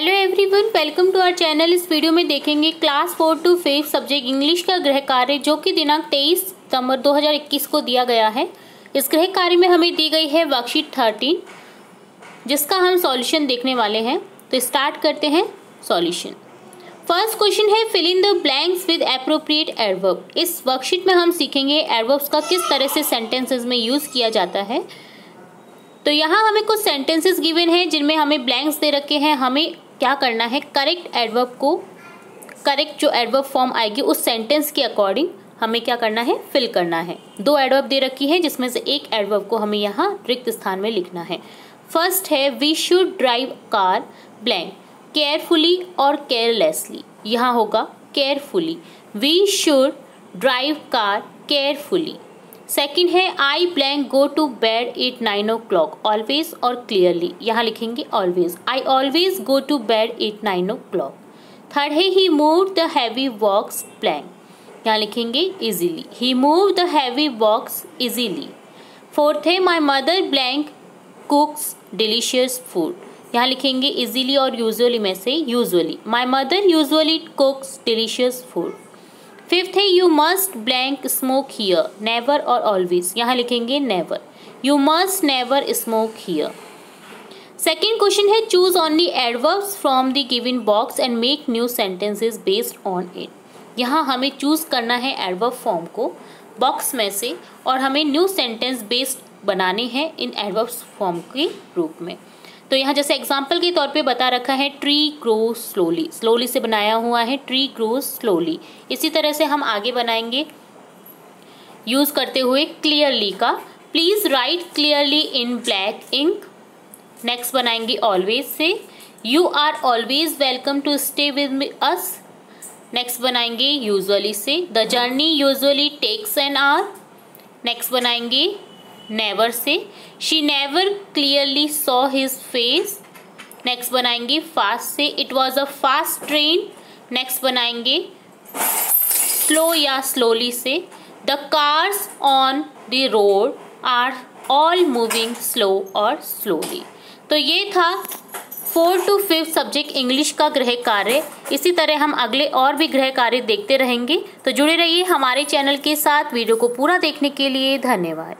Hello everyone welcome to our channel इस video में देखेंगे class four to fifth subject English का गृह कार्य जो कि दिनांक तेईस सितंबर 2021 को दिया गया है। इस गृह कार्य में हमें दी गई है वर्कशीट थर्टीन जिसका हम सॉल्यूशन देखने वाले हैं। तो स्टार्ट करते हैं सॉल्यूशन फ़र्स्ट क्वेश्चन है fill in the blanks with appropriate adverb इस वर्कशीट में हम सीखेंगे एडवर्ब्स का किस तरह से सेंटेंसेज में यूज़ किया जाता है। तो यहाँ हमें कुछ सेंटेंसेस गिवन है, जिनमें हमें ब्लैंक्स दे रखे हैं, हमें क्या करना है? करेक्ट एडवर्ब को करेक्ट जो एडवर्ब फॉर्म आएगी उस सेंटेंस के अकॉर्डिंग हमें क्या करना है? फिल करना है। दो एडवर्ब दे रखी है, जिसमें से एक एडवर्ब को हमें यहाँ रिक्त स्थान में लिखना है। फ़र्स्ट है we should drive car blank carefully और केयरलेसली यहाँ होगा carefully we should drive car carefully second है I blank go to bed at nine o'clock always और क्लियरली यहाँ लिखेंगे always I always go to bed at nine o'clock third है he move the heavy box blank यहाँ लिखेंगे easily he move the heavy box easily fourth है my mother blank cooks delicious food यहाँ लिखेंगे easily और usually में से usually my mother usually cooks delicious food fifth है you must blank smoke here never और ऑलवेज यहाँ लिखेंगे never you must never smoke here second question है choose only adverbs from the given box and make new sentences based on it यहाँ हमें choose करना है adverb form को box में से, और हमें न्यू सेंटेंस बेस्ड बनाने हैं इन एडवर्ब्स फॉर्म के रूप में। तो यहाँ जैसे एग्ज़ाम्पल के तौर पे बता रखा है ट्री ग्रो स्लोली स्लोली से बनाया हुआ है ट्री ग्रो स्लोली इसी तरह से हम आगे बनाएँगे. यूज़ करते हुए क्लियरली का. Please write clearly in black ink next बनाएँगे ऑलवेज से. You are always welcome to stay with us next बनाएँगे यूजुअली से. The journey usually takes an hour next बनाएँगे नेवर से she never clearly saw his face next बनाएँगे fast से. It was a fast train next बनाएँगे slow या slowly से. The cars on the road are all moving slow और slowly तो ये था four to fifth subject English का गृह कार्य. इसी तरह हम अगले और भी गृह कार्य देखते रहेंगे. तो जुड़े रहिए हमारे चैनल के साथ. वीडियो को पूरा देखने के लिए धन्यवाद.